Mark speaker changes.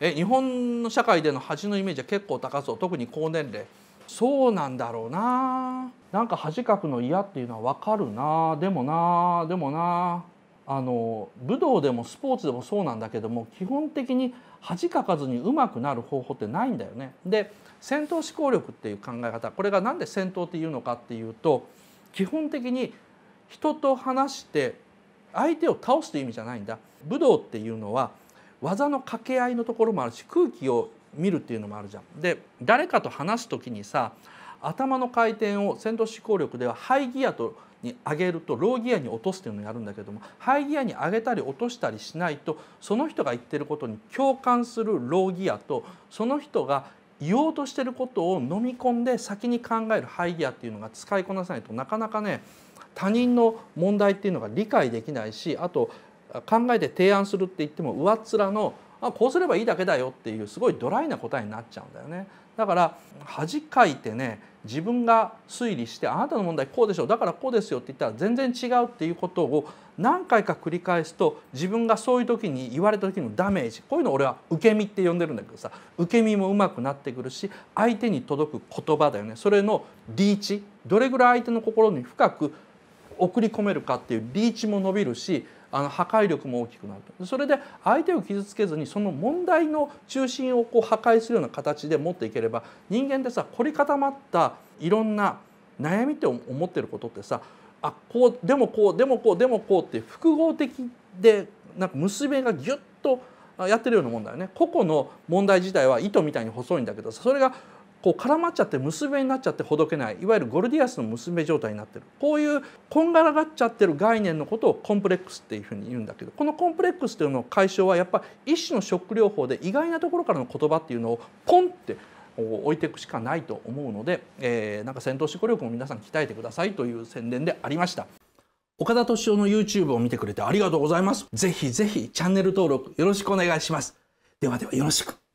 Speaker 1: え日本の社会での恥のイメージは結構高そう。特に高年齢。そうなんだろうな。なんか恥かくの嫌っていうのは分かるな。でもなでもな。あの武道でもスポーツでもそうなんだけども基本的に恥かかずにうまくなる方法ってないんだよね。で戦闘思考力っていう考え方。これが何で戦闘っていうのかっていうと基本的に人と話して相手を倒すという意味じゃないんだ。武道っていうのは技の掛け合いのところもあるし空気を見るっていうのもあるじゃん。で誰かと話す時にさ頭の回転を戦闘思考力ではハイギアとに上げるとローギアに落とすっていうのをやるんだけどもハイギアに上げたり落としたりしないとその人が言ってることに共感するローギアとその人が言おうとしてることを飲み込んで先に考えるハイギアっていうのが使いこなさないとなかなかね他人の問題っていうのが理解できないしあと考えて提案するって言っても上っ面のあこうすればいいだけだよっていうすごいドライな答えになっちゃうんだよね。だから恥かいてね自分が推理してあなたの問題こうでしょうだからこうですよって言ったら全然違うっていうことを何回か繰り返すと自分がそういう時に言われた時のダメージこういうの俺は受け身って呼んでるんだけどさ受け身もうまくなってくるし相手に届く言葉だよねそれのリーチどれぐらい相手の心に深く送り込めるかっていうリーチも伸びるしあの破壊力も大きくなるそれで相手を傷つけずにその問題の中心をこう破壊するような形で持っていければ人間ってさ凝り固まったいろんな悩みって思ってることってさあこうでもこうでもこうでもこうって複合的でなんか結びがギュッとやってるようなもんだよね。個々の問題自体は糸みたいに細いんだけどそれがこう絡まっちゃって結べになっちゃってほどけないいわゆるゴルディアスの結べ状態になってるこういうこんがらがっちゃってる概念のことをコンプレックスっていうふうに言うんだけどこのコンプレックスっていうの解消はやっぱ一種のショック療法で意外なところからの言葉っていうのをポンって置いていくしかないと思うので、えー、なんか戦闘思考力も皆さん鍛えてくださいという宣伝でありました。岡田敏夫の YouTube を見てくれてありがとうございます。ぜひぜひチャンネル登録よろしくお願いします。ではではよろしく。